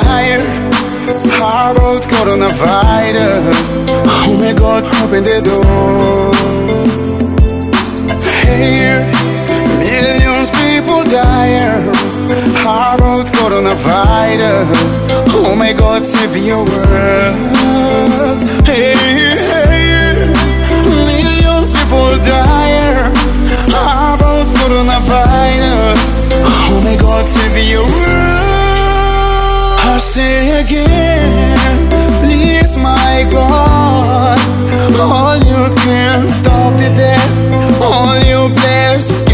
tired How about coronavirus? Oh my god, open the door. Here, millions people tired How about coronavirus? Oh my god, save your world. Here say again, please, my God, all you can stop the death, all you bless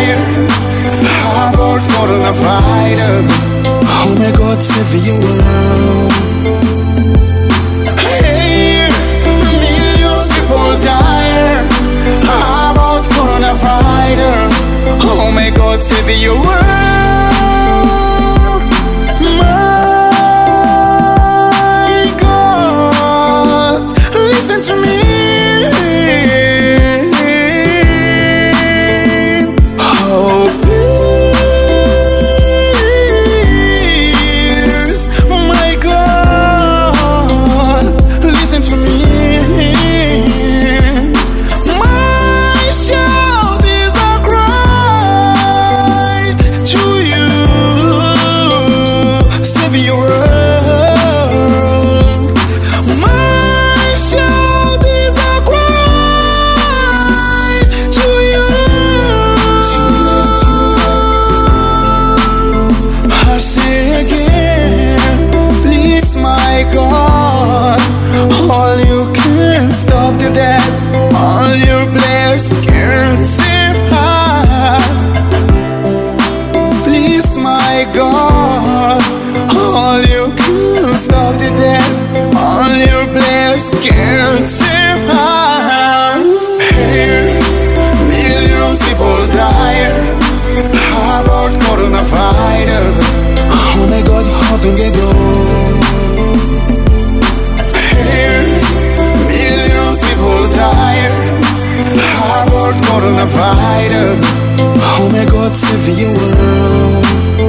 dying. How about coronavirus? Oh my God, save your world. Hey, all you can stop the death, all your bless can save us. Please, my God, all you can stop the death, all your bless can coronavirus? Oh my God, save your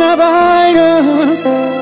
About coronavirus?